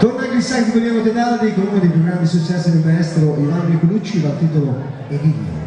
Torna anche il sax di Guglielmo Tedaldi con uno dei più grandi successi del maestro Ivano Nicolucci dal titolo Evidio.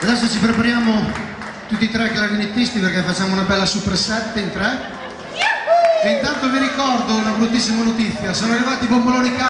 Adesso ci prepariamo tutti e tre clarinettisti perché facciamo una bella super set in tre. E intanto vi ricordo una bruttissima notizia, sono arrivati i bomboloni caldi.